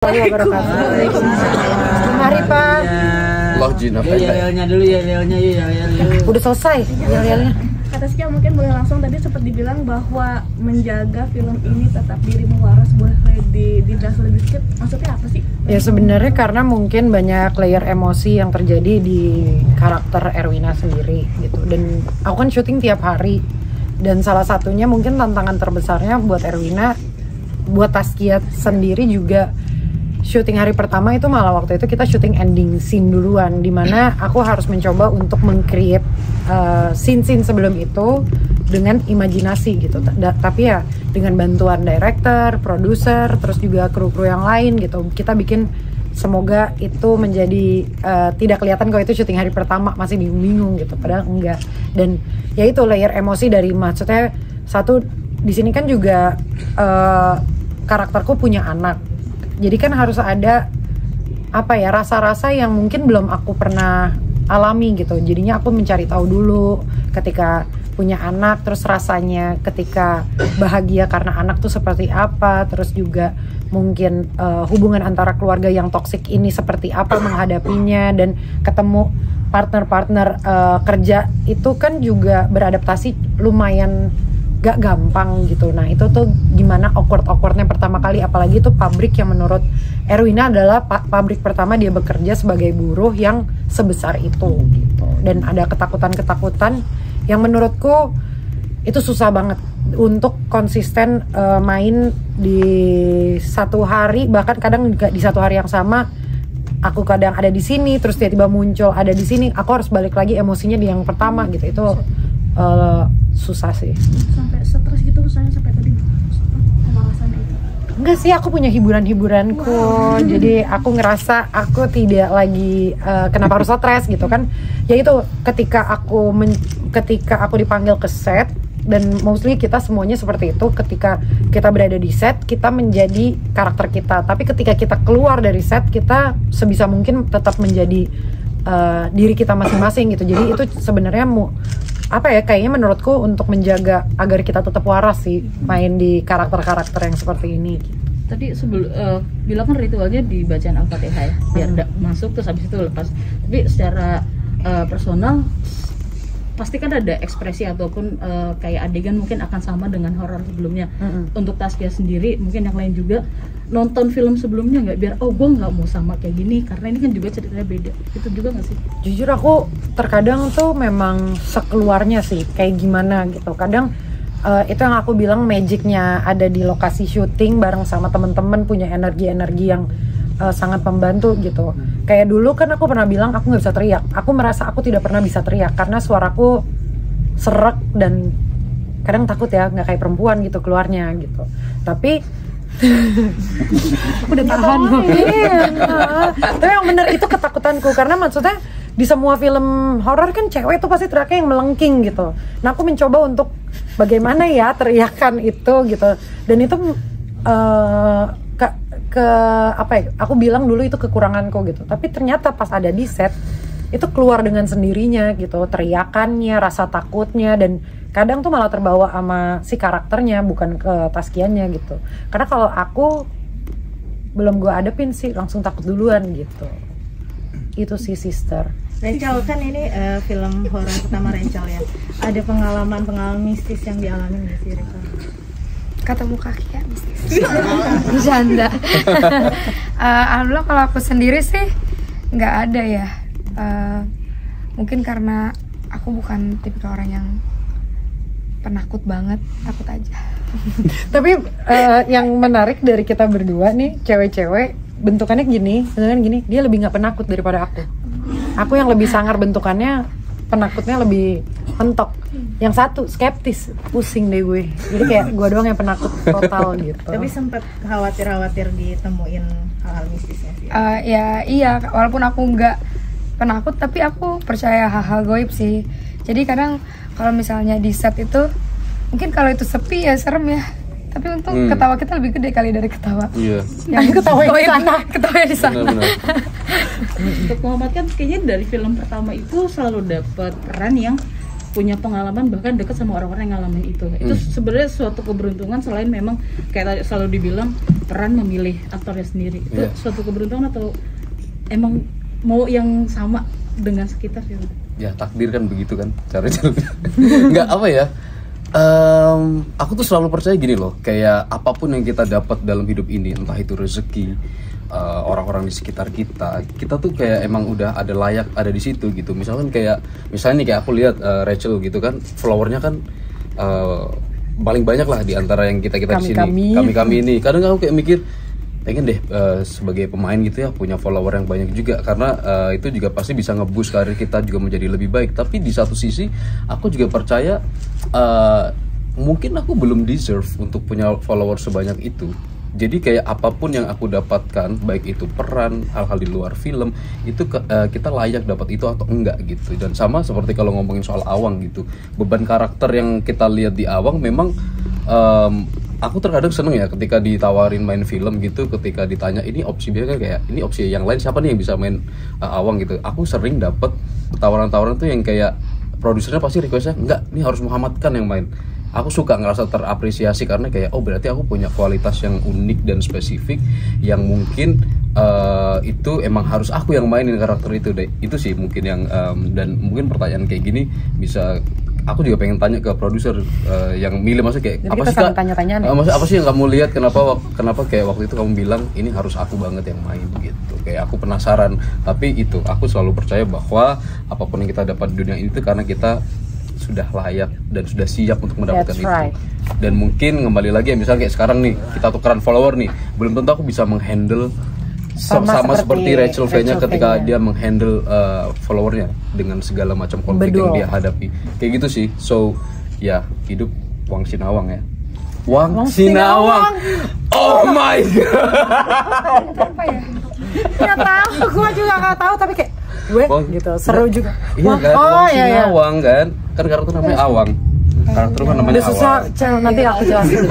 Mari Pak. Allah jin apa ya? yelnya dulu ya yelnya yuk yel. Udah selesai yel-yelnya. Kata Skia mungkin boleh langsung tadi sempat dibilang bahwa menjaga film ini tetap dirimu waras boleh di di lebih sedikit maksudnya apa sih? Ya sebenarnya karena mungkin banyak layer emosi yang terjadi di karakter Erwina sendiri gitu. Dan aku kan syuting tiap hari. Dan salah satunya mungkin tantangan terbesarnya buat Erwina, buat Taskia sendiri juga syuting hari pertama itu malah waktu itu kita syuting ending scene duluan di mana aku harus mencoba untuk meng-create uh, scene-scene sebelum itu dengan imajinasi gitu. Ta- tapi ya dengan bantuan director, produser, terus juga kru-kru yang lain gitu. Kita bikin semoga itu menjadi uh, tidak kelihatan kalau itu syuting hari pertama masih bingung-bingung gitu. Padahal enggak. Dan ya itu layer emosi dari maksudnya satu di sini kan juga uh, karakterku punya anak jadi kan harus ada apa ya rasa-rasa yang mungkin belum aku pernah alami gitu. Jadinya aku mencari tahu dulu ketika punya anak terus rasanya ketika bahagia karena anak tuh seperti apa terus juga mungkin eh, hubungan antara keluarga yang toksik ini seperti apa menghadapinya dan ketemu partner-partner eh, kerja itu kan juga beradaptasi lumayan gak gampang gitu. Nah itu tuh gimana awkward awkwardnya pertama kali, apalagi itu pabrik yang menurut Erwina adalah pa- pabrik pertama dia bekerja sebagai buruh yang sebesar itu gitu. Dan ada ketakutan-ketakutan yang menurutku itu susah banget untuk konsisten eh, main di satu hari bahkan kadang juga di satu hari yang sama aku kadang ada di sini terus tiba-tiba muncul ada di sini aku harus balik lagi emosinya di yang pertama gitu itu eh, susah sih Sampai stres gitu misalnya sampai tadi pemanasan itu. Enggak sih, aku punya hiburan-hiburanku. Jadi aku ngerasa aku tidak lagi eh, kenapa harus stres gitu kan. Ya itu ketika aku men- ketika aku dipanggil ke set dan mostly kita semuanya seperti itu ketika kita berada di set kita menjadi karakter kita tapi ketika kita keluar dari set kita sebisa mungkin tetap menjadi eh, diri kita masing-masing gitu jadi itu sebenarnya mu apa ya kayaknya menurutku untuk menjaga agar kita tetap waras sih main di karakter-karakter yang seperti ini gitu. tadi sebelum eh, bilang kan ritualnya di bacaan al-fatihah ya biar Hmm. masuk terus habis itu lepas tapi secara eh, personal pasti kan ada ekspresi ataupun eh, kayak adegan mungkin akan sama dengan horor sebelumnya. Mm-mm. untuk Taskia sendiri mungkin yang lain juga nonton film sebelumnya nggak biar oh gue nggak mau sama kayak gini karena ini kan juga ceritanya beda. Itu juga nggak sih? Jujur aku terkadang tuh memang sekeluarnya sih kayak gimana gitu. Kadang eh, itu yang aku bilang magicnya ada di lokasi syuting bareng sama temen-temen punya energi-energi yang eh, sangat membantu gitu. Kayak dulu kan aku pernah bilang aku nggak bisa teriak. Aku merasa aku tidak pernah bisa teriak karena suaraku serak dan kadang takut ya nggak kayak perempuan gitu keluarnya gitu. Tapi udah tahan Iya. tapi yang bener itu ketakutanku karena maksudnya di semua film horor kan cewek tuh pasti teriaknya yang melengking gitu. Nah aku mencoba untuk bagaimana ya teriakan itu gitu. Dan itu eh, ke apa ya aku bilang dulu itu kekuranganku gitu. Tapi ternyata pas ada di set itu keluar dengan sendirinya gitu. Teriakannya rasa takutnya dan kadang tuh malah terbawa sama si karakternya bukan ke taskiannya gitu. Karena kalau aku belum gue adepin sih langsung takut duluan gitu. Itu sih sister. Rachel kan ini eh, film horor pertama Rachel ya. Ada pengalaman-pengalaman mistis yang dialami nggak sih Rachel? ketemu kaki ya mistis bercanda. Eh, alhamdulillah kalau aku sendiri sih nggak ada ya. Eh, mungkin karena aku bukan tipikal orang yang penakut banget takut aja. Tapi eh, yang menarik dari kita berdua nih cewek-cewek bentukannya gini bentukannya gini dia lebih nggak penakut daripada aku. Aku yang lebih sangar bentukannya penakutnya lebih mentok yang satu skeptis pusing deh gue jadi kayak gue doang yang penakut total gitu Tapi sempat khawatir-khawatir ditemuin hal-hal mistisnya sih. Eh, ya iya walaupun aku nggak penakut tapi aku percaya hal-hal goib sih jadi kadang kalau misalnya di set itu mungkin kalau itu sepi ya serem ya tapi untung Hmm. ketawa kita lebih gede kali dari ketawa Iya. yang ketawa di sana. ketawa di sana Benar-benar. untuk Muhammad kan kayaknya dari film pertama itu selalu dapat peran yang punya pengalaman bahkan dekat sama orang-orang yang ngalamin itu itu Hmm. sebenarnya suatu keberuntungan selain memang kayak tadi selalu dibilang peran memilih aktornya sendiri itu Iya. suatu keberuntungan atau emang mau yang sama dengan sekitar gitu ya takdir kan begitu kan cara caranya nggak apa ya Em, aku tuh selalu percaya gini loh kayak apa pun yang kita dapat dalam hidup ini entah itu rezeki eh, orang-orang di sekitar kita kita tuh kayak emang udah ada layak ada di situ gitu. Misalkan kayak misalnya nih kayak aku lihat eh, Rachel gitu kan followernya kan eh, paling banyak lah di antara yang kita kita di sini. Kami-kami. kami kami ini. Kadang aku kayak mikir pengen deh eh, sebagai pemain gitu ya punya follower yang banyak juga. Karena eh, itu juga pasti bisa ngeboost karir kita juga menjadi lebih baik. Tapi di satu sisi aku juga percaya eh, mungkin aku belum deserve untuk punya follower sebanyak itu jadi kayak apa pun yang aku dapatkan baik itu peran hal-hal di luar film itu ke- eh, kita layak dapat itu atau enggak gitu. Dan sama seperti kalau ngomongin soal awang gitu. Beban karakter yang kita lihat di awang memang em, aku terkadang seneng ya ketika ditawarin main film gitu ketika ditanya ini opsi biasanya kayak ini opsi yang lain siapa nih yang bisa main uh, awang? gitu. Aku sering dapet tawaran-tawaran tuh yang kayak produsernya pasti requestnya enggak ini harus Muhammad kan yang main aku suka ngerasa terapresiasi karena kayak oh berarti aku punya kualitas yang unik dan spesifik yang mungkin uh, itu emang harus aku yang mainin karakter itu deh. Itu sih mungkin yang um, dan mungkin pertanyaan kayak gini bisa aku juga pengen tanya ke produser uh, yang milih. Maksudnya kayak Jadi apa sih Kak? tanya-tanyaan ya? Uh, maksudnya apa sih yang kamu lihat? Kenapa kenapa kayak waktu itu kamu bilang ini harus aku banget yang main gitu. Kayak aku penasaran. Tapi itu aku selalu percaya bahwa apa pun yang kita dapat di dunia ini itu karena kita sudah layak dan sudah siap untuk mendapatkan That's itu. right. dan mungkin kembali lagi ya misalnya kayak sekarang nih kita tukeran follower nih belum tentu aku bisa menghandle Sama sama, seperti seperti Rachel V-nya ketika V-nya. dia menghandle uh, followernya dengan segala macam konflik yang Bedul. dia hadapi. Kayak gitu sih. So ya hidup Wang Sinawang ya. Wang, Sinawang. oh my god. Nggak tahu gue juga nggak tahu tapi kayak gue Wang. gitu. Seru juga. Iya Wah, kan oh Wang iya iya. Sinawang kan kan karakter namanya Awang karakter kan namanya udah susah Awang Cel, nanti aku jelasin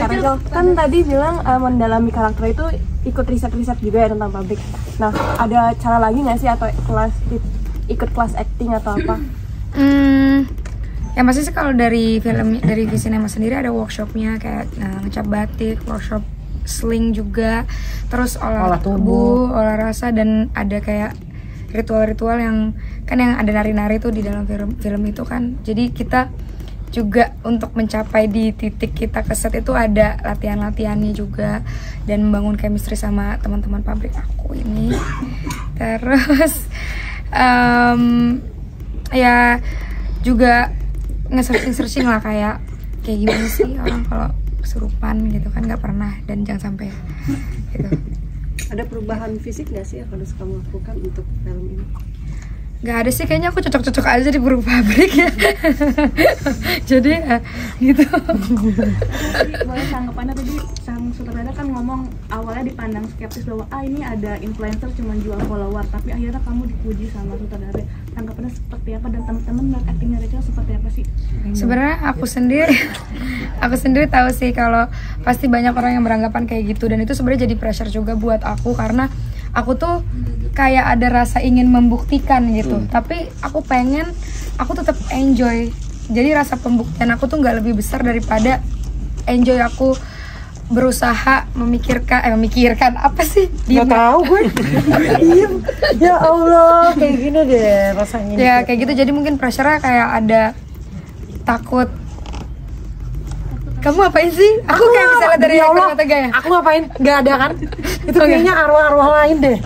Rachel kan tadi bilang eh, mendalami karakter itu ikut riset-riset juga ya tentang pabrik. Nah, ada cara lagi nggak sih atau kelas ikut kelas acting atau apa? Hmm, ya pasti sih kalau dari film dari Visinema sendiri ada workshopnya kayak nah, ngecat batik, workshop sling juga, terus olah, Olah tubuh. tubuh, olah rasa dan ada kayak ritual-ritual yang kan yang ada nari-nari tuh di dalam film film itu kan. Jadi kita juga untuk mencapai di titik kita keset itu ada latihan-latihannya juga dan membangun chemistry sama teman-teman pabrik aku ini. Terus em, ya juga nge-searching searching lah kayak kayak gimana sih orang kalau kesurupan gitu kan nggak pernah dan jangan sampai gitu Ada perubahan fisik nggak sih yang harus kamu lakukan untuk film ini? nggak ada sih kayaknya aku cocok-cocok aja di buruh pabrik ya. Jadi eh, gitu. Tadi boleh tanggapannya tadi sang sutradara kan ngomong awalnya dipandang skeptis bahwa ah ini ada influencer cuma jual follower tapi akhirnya kamu dipuji sama sutradara tanggapannya seperti apa dan teman-teman melihat actingnya Rachel seperti apa sih? sebenarnya aku sendiri aku sendiri tahu sih kalau pasti banyak orang yang beranggapan kayak gitu. Dan itu sebenarnya jadi pressure juga buat aku karena aku tuh kayak ada rasa ingin membuktikan gitu. Tapi aku pengen aku tetap enjoy. Jadi rasa pembuktian aku tuh nggak lebih besar daripada enjoy aku berusaha memikirkan eh memikirkan apa sih Diem. tahu gue. Diem ya Allah kayak gini deh rasanya. Ya kayak gitu. Jadi mungkin pressure kayak ada takut. Kamu ngapain sih? Aku kayak nggak- misalnya dari aktor Allah, mata gaya aku ngapain? Nggak ada kan? Itu kayaknya arwah-arwah lain deh.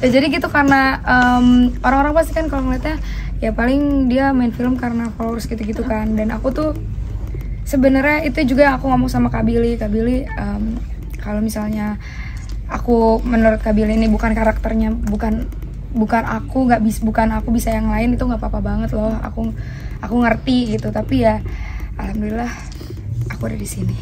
Ya jadi gitu karena em, orang-orang pasti kan kalau ngeliatnya ya paling dia main film karena followers gitu-gitu kan. Dan aku tuh sebenarnya itu juga yang aku ngomong sama Kak Billy. Kak Billy em, kalau misalnya aku menurut Kak Billy ini bukan karakternya bukan bukan aku nggak bis bukan aku bisa yang lain itu nggak apa-apa banget loh. Aku aku ngerti gitu. Tapi ya alhamdulillah aku ada di sini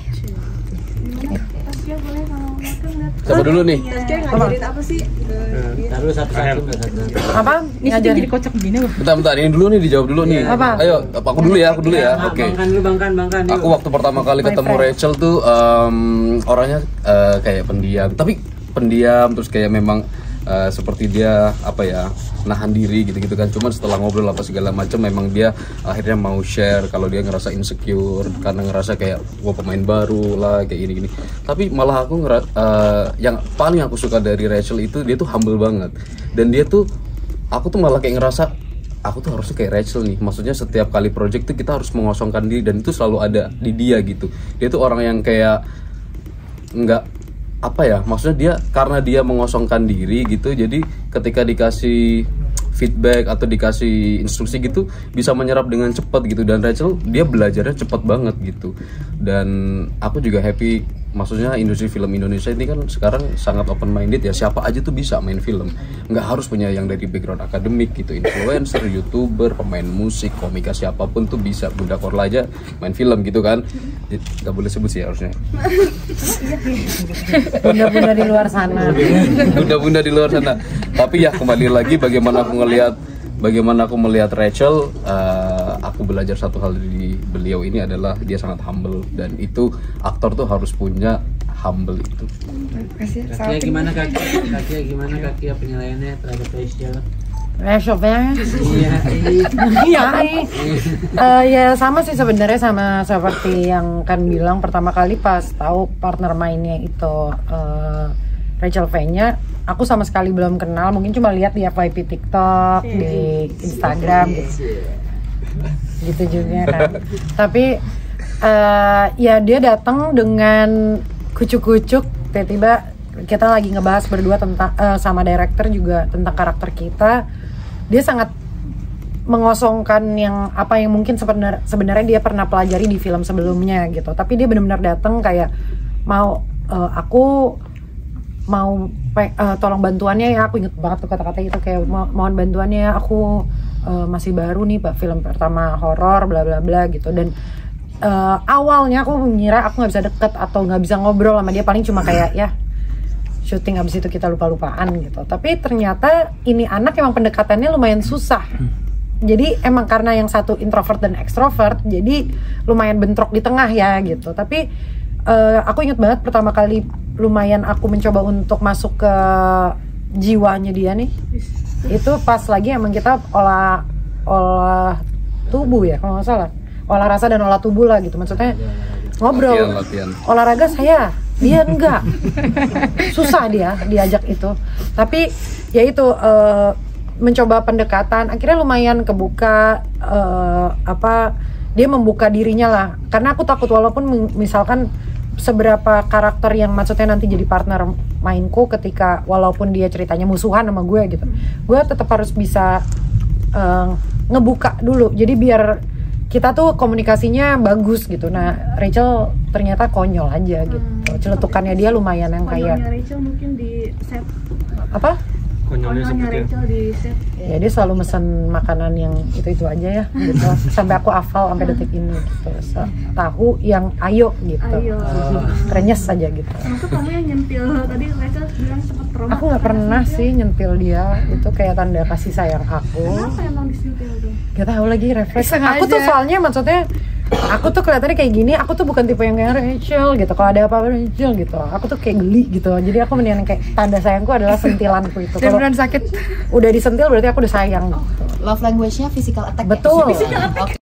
Siapa dulu nih ngajarin apa sih? Eh? Taruh satu-satu, satu-satu. apa ini jadi kocak begini loh bentar bentar ini dulu nih dijawab dulu nih Apa? ayo aku dulu ya aku dulu ya Nah, oke Bangkan dulu, bangkan, bangkan. Aku waktu pertama kali ketemu. Rachel tuh em, orangnya eh, kayak pendiam, tapi pendiam terus kayak memang eh, seperti dia apa ya nahan diri gitu-gitu kan. Cuman setelah ngobrol apa segala macam memang dia akhirnya mau share kalau dia ngerasa insecure karena ngerasa kayak gua pemain baru lah kayak gini gini tapi malah aku ngera- eh, yang paling aku suka dari Rachel itu dia tuh humble banget. Dan dia tuh aku tuh malah kayak ngerasa aku tuh harusnya kayak Rachel nih. Maksudnya setiap kali project tuh kita harus mengosongkan diri dan itu selalu ada di dia gitu. Dia tuh orang yang kayak nggak apa ya maksudnya dia karena dia mengosongkan diri gitu jadi ketika dikasih feedback atau dikasih instruksi gitu bisa menyerap dengan cepat gitu. Dan Rachel dia belajarnya cepat banget gitu. Dan aku juga happy maksudnya industri film Indonesia ini kan sekarang sangat open minded ya. Siapa aja tuh bisa main film. Nggak harus punya yang dari background akademik gitu. Influencer youtuber pemain musik komika siapa pun tuh bisa. Bunda Korla aja main film gitu kan. Nggak boleh sebut sih harusnya. Bunda-bunda di luar sana. Bunda-bunda di luar sana. Tapi ya kembali lagi bagaimana aku ngelihat bagaimana aku melihat Rachel, eh, aku belajar satu hal dari beliau ini adalah dia sangat humble dan itu aktor tuh harus punya humble itu. Kakia salting. gimana kaki? Kakia gimana kaki penilaiannya terhadap Rachel? Rachel-nya Iya, Iya, Eh, ya sama sih sebenarnya sama seperti yang kan bilang pertama kali pas tahu partner mainnya itu eh, Rachel V-nya, aku sama sekali belum kenal, mungkin cuma lihat di FYP TikTok, di Instagram gitu. Gitu juga kan. Tapi eh, ya dia datang dengan kucuk-kucuk tiba-tiba kita lagi ngebahas berdua tentang eh, sama director juga tentang karakter kita. Dia sangat mengosongkan yang apa yang mungkin sebenar, sebenarnya dia pernah pelajari di film sebelumnya gitu tapi dia benar-benar datang kayak mau eh, aku mau eh, tolong bantuannya ya aku inget banget tuh kata-kata itu kayak "Mo- mohon bantuannya ya aku eh, masih baru nih pak film pertama horor bla bla bla gitu. Dan eh, awalnya aku mengira aku nggak bisa deket atau nggak bisa ngobrol sama dia paling cuma kayak ya syuting abis itu kita lupa-lupaan gitu. Tapi ternyata ini anak emang pendekatannya lumayan susah. Jadi emang karena yang satu introvert dan ekstrovert jadi lumayan bentrok di tengah ya gitu. Tapi eh, aku inget banget pertama kali lumayan aku mencoba untuk masuk ke jiwanya dia nih itu pas lagi emang kita olah olah tubuh ya kalau nggak salah. Olah rasa dan olah tubuh lah gitu. Maksudnya ngobrol. Latihan, latihan. olahraga saya dia enggak. Susah dia diajak itu. Tapi ya itu eh, mencoba pendekatan. Akhirnya lumayan kebuka eh, apa dia membuka dirinya lah. Karena aku takut walaupun mi- misalkan seberapa karakter yang maksudnya nanti jadi partner mainku ketika walaupun dia ceritanya musuhan sama gue gitu. Gue tetap harus bisa eh, ngebuka dulu. Jadi biar kita tuh komunikasinya bagus gitu. Nah Rachel ternyata konyol aja gitu. Celetukannya dia lumayan yang kayak Rachel mungkin di set apa konyolnya seperti Rachel di set. Ya dia selalu mesen makanan yang itu itu aja ya gitu. Sampai aku hafal sampai detik ini gitu. Se- tahu yang ayo gitu. Ayo. krenyes aja gitu. Termasuk kamu yang nyempil tadi Rachel bilang sempat trauma aku nggak pernah sih nyentil dia. Itu kayak tanda kasih sayang aku. Kenapa emang disentil tuh? Gak tahu lagi refleks. Aku tuh soalnya maksudnya aku tuh kelihatannya kayak gini, aku tuh bukan tipe yang kayak Rachel gitu. Kalau ada apa-apa Rachel gitu, aku tuh kayak geli gitu. Jadi aku mendingan kayak tanda sayangku adalah sentilanku itu. Kalau sakit. udah disentil berarti aku udah sayang. Gitu. Love language-nya physical attack. ya? Betul. Oke.